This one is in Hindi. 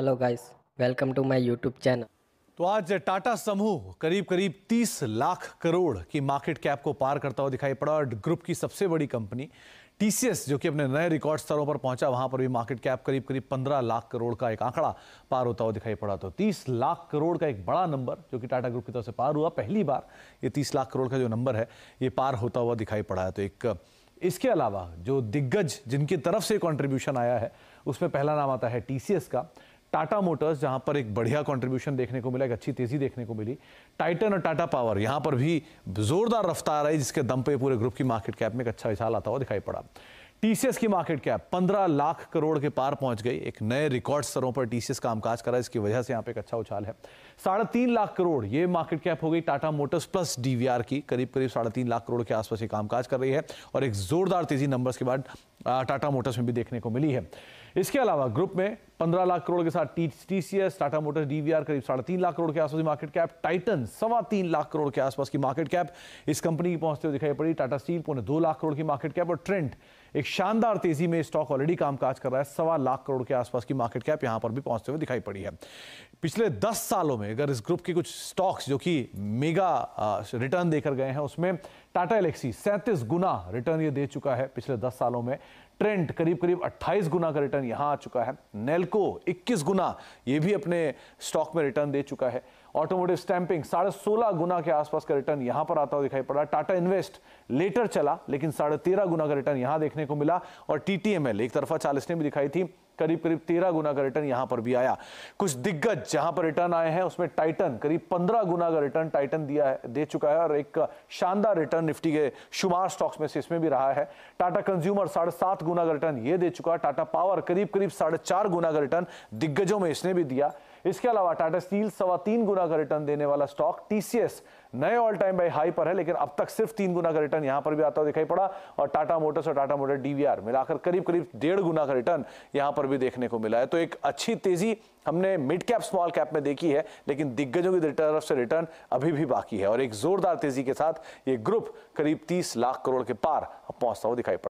Hello guys welcome to my YouTube channel तो आज टाटा समूह करीब करीब 30 लाख करोड़ की मार्केट कैप को पार करता हुआ दिखाई पड़ा और ग्रुप की सबसे बड़ी कंपनी टीसीएस जो कि अपने नए रिकॉर्ड स्तरों पर पहुँचा, वहाँ पर भी मार्केट कैप करीब करीब 15 लाख करोड़ का एक आंकड़ा पार होता हुआ दिखाई पड़ा। तो 30 लाख करोड़ का एक बड़ा नंबर जो कि टाटा ग्रुप की तरफ़ से पार हुआ, पहली बार ये 30 लाख करोड़ का जो नंबर है, ये पार होता हुआ दिखाई पड़ा है। तो एक, इसके अलावा जो दिग्गज जिनकी तरफ़ से कॉन्ट्रीब्यूशन आया है, उसमें पहला नाम आता है टीसीएस का। टाटा मोटर्स, जहाँ पर एक बढ़िया कंट्रीब्यूशन देखने को मिला, एक अच्छी तेज़ी देखने को मिली टाइटन और टाटा पावर यहाँ पर भी जोरदार रफ्तार आई, जिसके दम पे पूरे ग्रुप की मार्केट कैप में एक अच्छा विशाल आता हुआ दिखाई पड़ा। टीसीएस की मार्केट कैप 15 लाख करोड़ के पार पहुँच गई, एक नए रिकॉर्ड स्तरों पर टीसीएस कामकाज कर इसकी वजह से यहाँ पे एक अच्छा उछाल है। साढ़े तीन लाख करोड़, ये मार्केट कैप हो गई टाटा मोटर्स प्लस डीवीआर की, करीब करीब साढ़े तीन लाख करोड़ के आसपास ये कामकाज कर रही है, और एक जोरदार तेज़ी नंबर्स के बाद टाटा मोटर्स में भी देखने को मिली है। इसके अलावा ग्रुप में 15 लाख करोड़ के साथ टीसीएस टाटा मोटर्स डीवीआर करीब साढ़े तीन लाख करोड़ के आसपास की मार्केट कैप टाइटन सवा तीन लाख करोड़ के आसपास की मार्केट कैप इस कंपनी की पहुँचते हुए दिखाई पड़ी टाटा स्टील पौने दो लाख करोड़ की मार्केट कैप और ट्रेंड एक शानदार तेज़ी में स्टॉक ऑलरेडी कामकाज कर रहा है, सवा लाख करोड़ के आसपास की मार्केट कैप यहाँ पर भी पहुँचते हुए दिखाई पड़ी है। पिछले दस सालों में अगर इस ग्रुप के कुछ स्टॉक्स जो कि मेगा रिटर्न देकर गए हैं, उसमें टाटा एलेक्सी सैंतीस गुना रिटर्न ये दे चुका है पिछले दस सालों में। ट्रेंड करीब करीब 28 गुना का रिटर्न यहाँ आ चुका है। नेल्को 21 गुना ये भी अपने स्टॉक में रिटर्न दे चुका है। ऑटोमोटिव स्टैंपिंग साढ़े सोलह गुना के आसपास का रिटर्न यहाँ पर आता हुआ दिखाई पड़ा। टाटा इन्वेस्ट लेटर चला, लेकिन साढ़े तेरह गुना का रिटर्न यहाँ देखने को मिला और टीटीएमएल, एक तरफा चालीस ने भी दिखाई थी, करीब करीब तेरह गुना का रिटर्न यहाँ पर भी आया। कुछ दिग्गज जहाँ पर रिटर्न आए हैं, उसमें टाइटन, करीब पंद्रह गुना का रिटर्न टाइटन दिया है, दे चुका है और एक शानदार रिटर्न निफ्टी के शुमार स्टॉक्स में से इसमें भी रहा है। टाटा कंज्यूमर साढ़े सात गुना का रिटर्न ये दे चुका है टाटा पावर करीब करीब साढ़े चार गुना का रिटर्न दिग्गजों में इसने भी दिया। इसके अलावा टाटा स्टील सवा तीन गुना का रिटर्न देने वाला स्टॉक टीसीएस नए ऑल टाइम बाई हाई पर है, लेकिन अब तक सिर्फ़ तीन गुना का रिटर्न यहाँ पर भी आता हुआ दिखाई पड़ा और टाटा मोटर्स और टाटा मोटर डीवीआर मिलाकर करीब करीब डेढ़ गुना का रिटर्न यहाँ पर भी देखने को मिला है। तो एक अच्छी तेज़ी हमने मिड कैप स्मॉल कैप में देखी है, लेकिन दिग्गजों की तरफ़ से रिटर्न अभी भी बाकी है और एक जोरदार तेज़ी के साथ ये ग्रुप करीब तीस लाख करोड़ के पार पहुँचता हुआ दिखाई पड़ा।